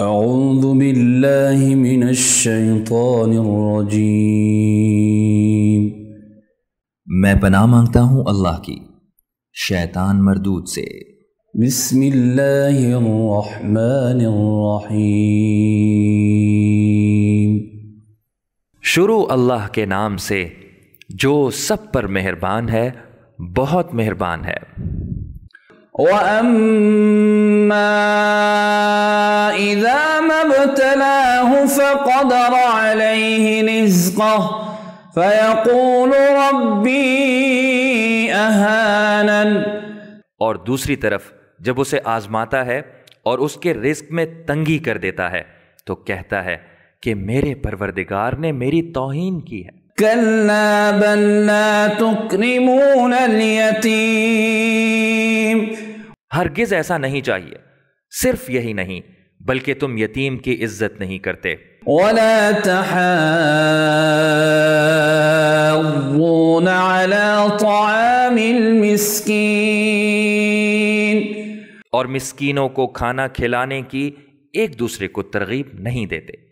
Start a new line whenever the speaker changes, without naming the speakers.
أعوذ بالله من الشيطان الرجيم.
میں پناہ مانگتا ہوں اللہ کی شیطان مردود سے۔
بسم الله الرحمن الرحيم
شروع اللہ کے نام سے جو سب پر مہربان ہے بہت مہربان ہے۔
وَأَمَّا إِذَا مَا ابْتَلَاهُ فَقَدَرَ عَلَيْهِ رِزْقَهُ فَيَقُولُ رَبِّي أَهَانَنِ
اور دوسری طرف جب اسے آزماتا ہے اور اس کے رزق میں تنگی کر دیتا ہے تو کہتا ہے کہ میرے پروردگار نے میری توہین کی ہے۔
كَلَّا بَلْ لَا تُكْرِمُونَ الْيَتِيمِ
ہرگز ایسا نہیں چاہیے صرف یہی نہیں بلکہ تم یتیم کی عزت نہیں کرتے۔
وَلَا تَحَاضُّونَ عَلَى طَعَامِ الْمِسْكِينِ۔
اور مسکینوں کو کھانا کھلانے کی ایک دوسرے کو ترغیب نہیں دیتے۔